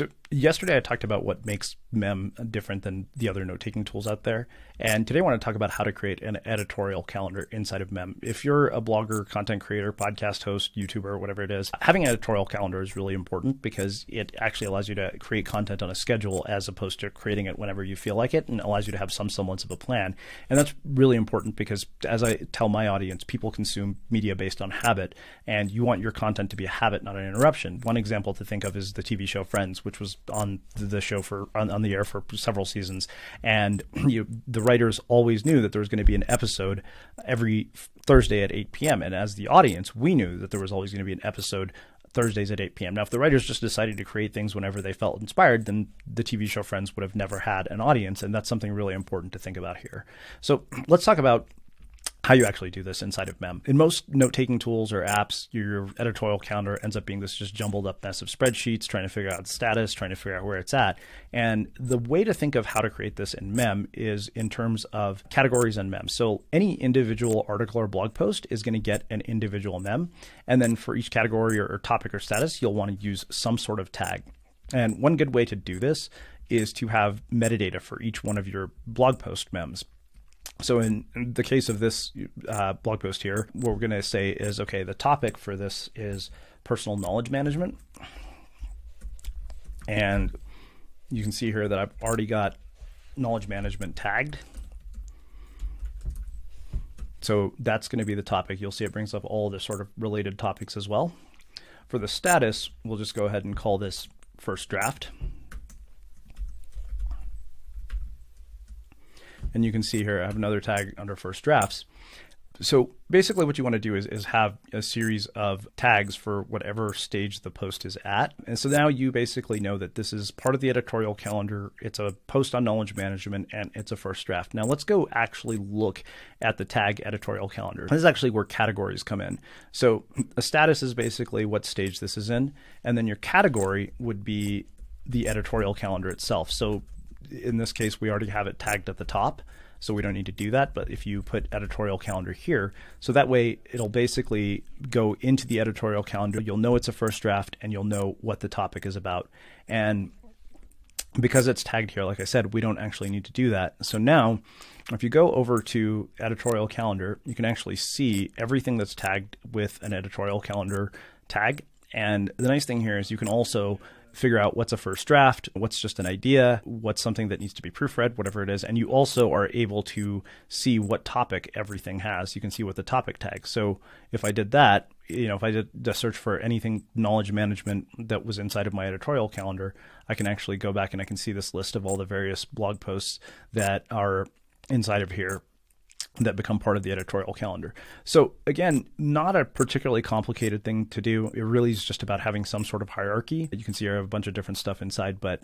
So yesterday I talked about what makes Mem different than the other note-taking tools out there, and today I want to talk about how to create an editorial calendar inside of Mem. If you're a blogger, content creator, podcast host, YouTuber, whatever it is, having an editorial calendar is really important because it actually allows you to create content on a schedule as opposed to creating it whenever you feel like it, and allows you to have some semblance of a plan. And that's really important because, as I tell my audience, people consume media based on habit, and you want your content to be a habit, not an interruption. One example to think of is the TV show Friends, which was on the show for on, on the air for several seasons, and you, the writers always knew that there was going to be an episode every Thursday at 8 p.m. And as the audience, we knew that there was always going to be an episode Thursdays at 8 p.m. Now, if the writers just decided to create things whenever they felt inspired, then the TV show Friends would have never had an audience, and that's something really important to think about here. So let's talk about how you actually do this inside of Mem. In most note taking tools or apps, your editorial calendar ends up being this just jumbled up mess of spreadsheets, trying to figure out status, trying to figure out where it's at. And the way to think of how to create this in Mem is in terms of categories and Mem. So any individual article or blog post is going to get an individual Mem. And then for each category or, or topic or status, you'll want to use some sort of tag. And one good way to do this is to have metadata for each one of your blog post mems. So in, the case of this uh, blog post here, what we're going to say is, okay, the topic for this is personal knowledge management. And you can see here that I've already got knowledge management tagged. So that's going to be the topic. You'll see it brings up all the sort of related topics as well. For the status, we'll just go ahead and call this first draft. And you can see here, I have another tag under first drafts. So basically what you want to do is, is have a series of tags for whatever stage the post is at. And so now you basically know that this is part of the editorial calendar. It's a post on knowledge management and it's a first draft. Now let's go actually look at the tag editorial calendar. This is actually where categories come in. So a status is basically what stage this is in. And then your category would be the editorial calendar itself. So in this case, we already have it tagged at the top, so we don't need to do that. But if you put editorial calendar here, so that way it'll basically go into the editorial calendar. You'll know it's a first draft and you'll know what the topic is about. And because it's tagged here, like I said, we don't actually need to do that. So now, if you go over to editorial calendar, you can actually see everything that's tagged with an editorial calendar tag. And the nice thing here is you can also figure out what's a first draft, what's just an idea, what's something that needs to be proofread, whatever it is. And you also are able to see what topic everything has. You can see what the topic tag. So if I did that, you know, if I did a search for anything knowledge management that was inside of my editorial calendar, I can actually go back and I can see this list of all the various blog posts that are inside of here that become part of the editorial calendar. So again, not a particularly complicated thing to do. It really is just about having some sort of hierarchy. You can see I have a bunch of different stuff inside, but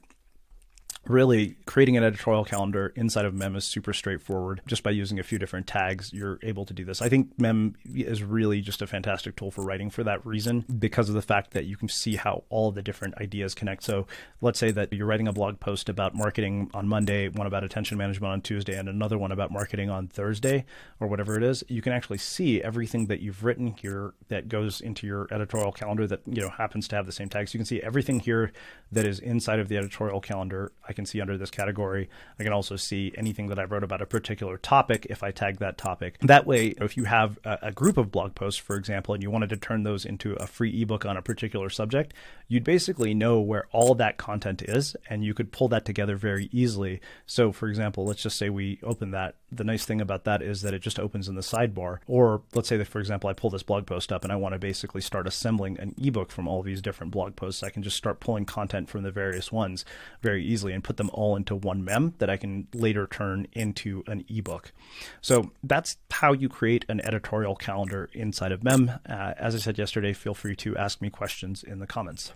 really creating an editorial calendar inside of mem is super straightforward. Just by using a few different tags you're able to do this. I think mem is really just a fantastic tool for writing for that reason because of the fact that you can see how all the different ideas connect. So let's say that you're writing a blog post about marketing on monday one about attention management on tuesday and another one about marketing on thursday or whatever it is you can actually see everything that you've written here that goes into your editorial calendar that you know happens to have the same tags. You can see everything here that is inside of the editorial calendar. I can see under this category. I can also see anything that I wrote about a particular topic if I tag that topic. That way, if you have a, group of blog posts, for example, and you wanted to turn those into a free ebook on a particular subject, you'd basically know where all that content is and you could pull that together very easily. So, for example, let's just say we open that. The nice thing about that is that it just opens in the sidebar. Or let's say that, for example, I pull this blog post up and I want to basically start assembling an ebook from all these different blog posts. I can just start pulling content from the various ones very easily and put them all into one mem that I can later turn into an ebook. So that's how you create an editorial calendar inside of mem. Uh, as I said yesterday, feel free to ask me questions in the comments.